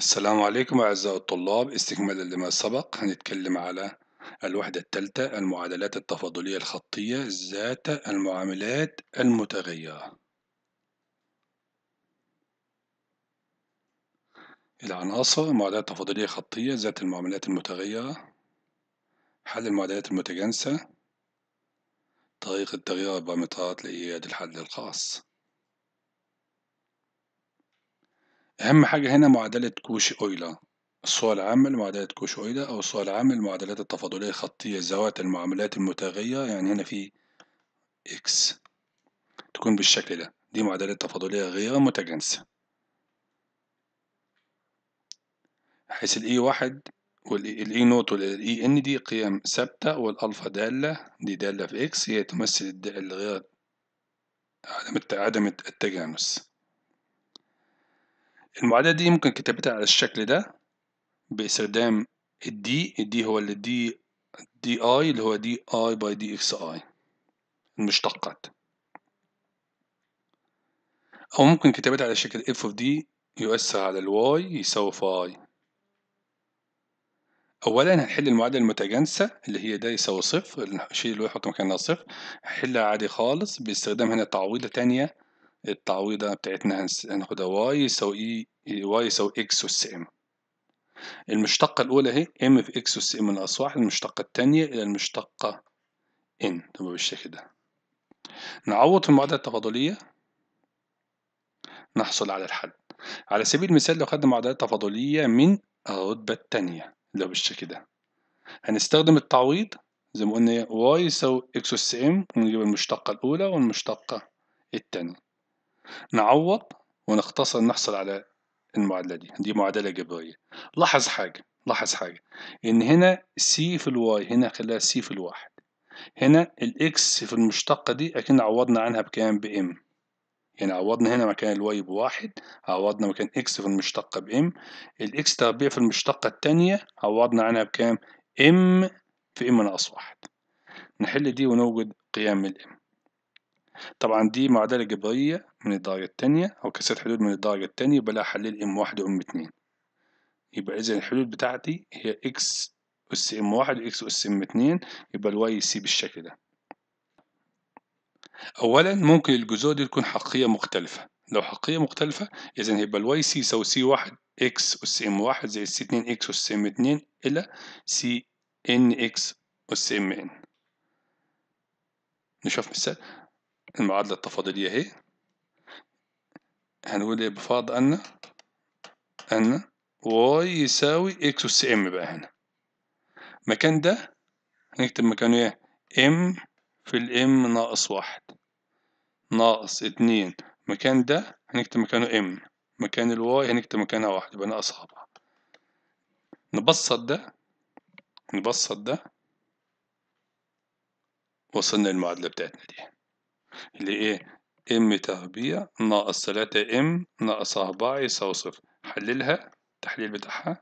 السلام عليكم أعزائي الطلاب. استكمالا لما سبق هنتكلم على الوحدة الثالثة المعادلات التفاضلية الخطية ذات المعاملات المتغيرة. العناصر المعادلات التفاضلية الخطية ذات المعاملات المتغيرة. حل المعادلات المتجانسة. طريقة تغيير البارامترات لإيجاد الحل الخاص. أهم حاجة هنا معادلة كوشي أويلر الصورة العامة لمعادلة كوشي أويلر أو الصورة العامة للمعادلات التفاضلية الخطية ذوات المعاملات المتغيرة يعني هنا في x تكون بالشكل ده. دي معادلات تفاضلية غير متجانسة. حيث ال a واحد وال a note وال a n دي قيم ثابتة والألفا دالة دي دالة في x هي تمثل الغير عدم عدم التجانس. المعادلة دي ممكن كتابتها على الشكل ده باستخدام ال d ال d هو اللي d d y اللي هو d y by d x اي المشتقات. أو ممكن كتابتها على شكل f of d يؤثر على ال y يساوي phi اولا هنحل المعادلة المتجانسة اللي هي ده يساوي صفر الشيء اللي يحط مكانها صفر. هنحلها عادي خالص باستخدام هنا تعويضة تانية التعويضة بتاعتنا هناخدها y يساوي إي y يساوي x أس m. المشتقة الأولى أهي m في x أس m ناقص واحد المشتقة التانية إلى المشتقة n. تبقى بالشكل ده. نعوض في المعادلة التفاضلية. نحصل على الحل. على سبيل المثال لو خدنا معادلات تفاضلية من الرتبة التانية اللي هو بالشكل ده. هنستخدم التعويض زي ما قلنا y يساوي x أس m ونجيب المشتقة الأولى والمشتقة التانية. نعوض ونختصر نحصل على المعادلة دي. دي معادلة جبرية. لاحظ حاجة لاحظ حاجة. إن هنا سي في الواي هنا خلاها سي في الواحد. هنا ال x في المشتقة دي أكن عوضنا عنها بكام ب m يعني عوضنا هنا مكان ال y بواحد عوضنا مكان x في المشتقة ب m ال x تربيع في المشتقة التانية عوضنا عنها بكام m في m ناقص واحد. نحل دي ونوجد قيم ال m طبعا دي معادلة جبرية من الدرجة التانية أو كثيرة حدود من الدرجة التانية يبقى لها حلين m واحد و m اتنين. يبقى إذا الحلول بتاعتي هي x أس m واحد و x أس m اتنين يبقى الواي سي بالشكل ده. أولا ممكن الجذور دي تكون حقيقية مختلفة. لو حقيقية مختلفة إذا هيبقى ال y c يساوي c واحد x أس m واحد زائد c اتنين x أس m اتنين إلى c n x أس m n نشوف مثال؟ المعادلة التفاضلية اهي هنقول إيه بفرض أن أن y يساوي x أس m بقى هنا. مكان ده هنكتب مكانه إيه؟ m في ال m ناقص واحد. ناقص اتنين. مكان ده هنكتب مكانه m. مكان ال y هنكتب مكانها واحد يبقى ناقص أربعة. نبسط ده نبسط ده وصلنا للمعادلة بتاعتنا دي. اللي إيه m تربيع ناقص تلاتة m ناقص أربعة يساوي صفر. حللها التحليل بتاعها.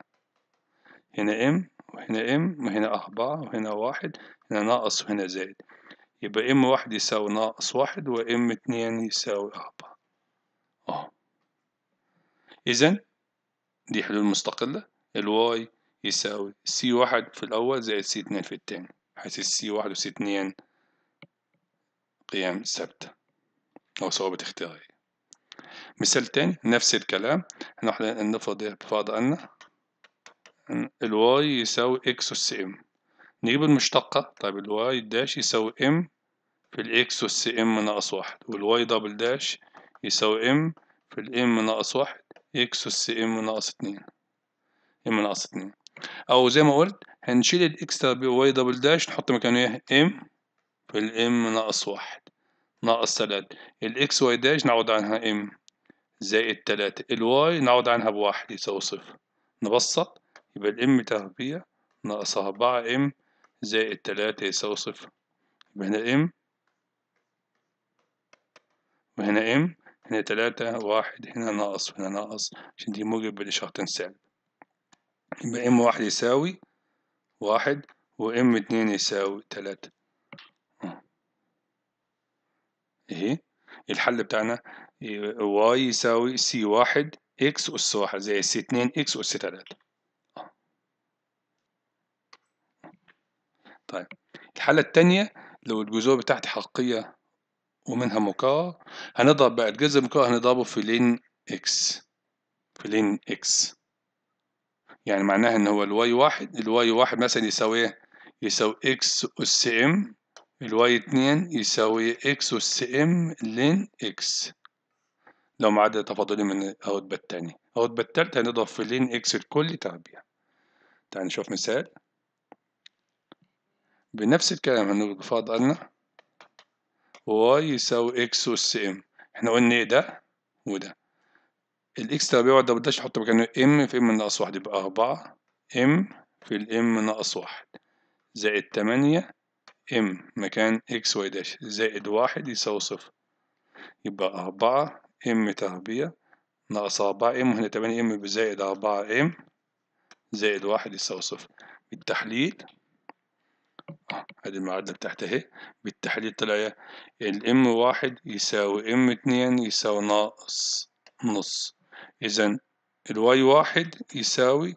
هنا m وهنا m وهنا أربعة وهنا واحد هنا ناقص وهنا زائد. يبقى m واحد يساوي ناقص واحد و m اتنين يساوي أربعة. أهو. إذا دي حلول مستقلة. الواي يساوي سي واحد في الأول زائد سي اتنين في التاني. حيث السي واحد وسي اتنين قيم ثابتة أو ثوابت اختيارية مثال تاني نفس الكلام. نحن نفرض بفرض أن ال y يساوي x أس m. نجيب المشتقة. طيب ال y dash يساوي m في ال x أس m ناقص واحد. وال y double dash يساوي m في ال m ناقص واحد. x أس m ناقص اتنين. m ناقص اتنين. أو زي ما قلت هنشيل ال x y double dash نحط مكانه إيه m. في ال m ناقص واحد ناقص تلاتة. ال x y dash نعوض عنها m زائد تلاتة. ال y نعوض عنها بواحد يساوي صفر. نبسط يبقى ال m تربيع ناقص أربعة m زائد تلاتة يساوي صفر. يبقى هنا m وهنا m هنا تلاتة واحد هنا ناقص وهنا ناقص. عشان دي موجب بالإشارتين سالب يبقى m واحد يساوي واحد و m اتنين يساوي تلاتة. اهي الحل بتاعنا y يساوي c واحد x أس واحد زائد c اتنين x أس تلاتة. طيب الحالة التانية لو الجذور بتاعتي حقيقية ومنها مكرر هنضرب بقى الجذر المكرر هنضربه في ln x في ln x. يعني معناها إن هو ال y واحد ال y واحد مثلا يساوي إيه؟ يساوي x أس m ال y اتنين يساوي x أس m ln x. لو معادلة تفاضلي من الرتبة التانية الرتبة التالتة هنضرب في ln x الكل تربيع تعال نشوف مثال. بنفس الكلام هنقول بفرض أن y يساوي x أس m. إحنا قلنا إيه ده؟ وده. ال x تربيع y double dash أحط مكانه m في m ناقص واحد يبقى أربعة m في ال m ناقص واحد. زائد تمانية m مكان x y dash زائد واحد يساوي صفر. يبقى أربعة m تربيع. ناقص أربعة m هنا تمانية m بزائد أربعة m زائد واحد يساوي صفر. بالتحليل. آه ادي المعادلة بتاعتي اهي بالتحليل طلع إيه؟ ال m واحد يساوي m اتنين يساوي ناقص نص. اذا ال y واحد يساوي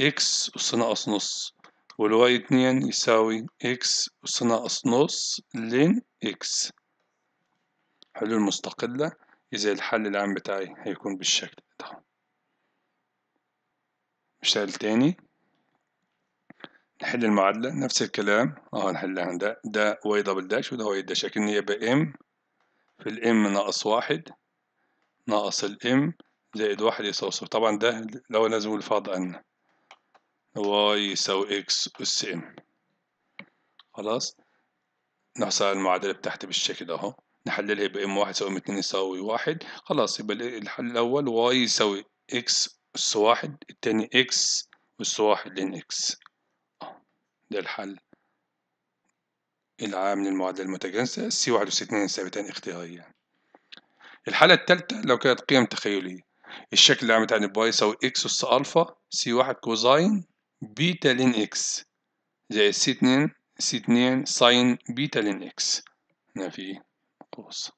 x أس ناقص نص. وال y اتنين يساوي x أس ناقص نص ln x حلول مستقلة. إذا الحل العام بتاعي هيكون بالشكل ده. مثال تاني. نحل المعادلة. نفس الكلام. آه نحلها ده. ده y double dash وده y dash. لكن يبقى m في ال m ناقص واحد. ناقص ال m زائد واحد يساوي صفر. طبعا ده لو لازم الفرض ان y يساوي x اس m. خلاص؟ نحصل على المعادلة بتاعتي بالشكل أهو. نحللها يبقى m واحد يساوي m اتنين يساوي واحد. خلاص يبقى الحل الأول y يساوي x أس واحد التاني x أس واحد ln x. ده الحل العام للمعادلة المتجانسة. سي واحد وسي اتنين ثابتان اختياريا الحالة التالتة لو كانت قيم تخيلية. الشكل العام بتاعنا y يساوي x أس alpha c واحد cosine beta ln x زائد c اتنين c اتنين sine beta ln x هنا في قوس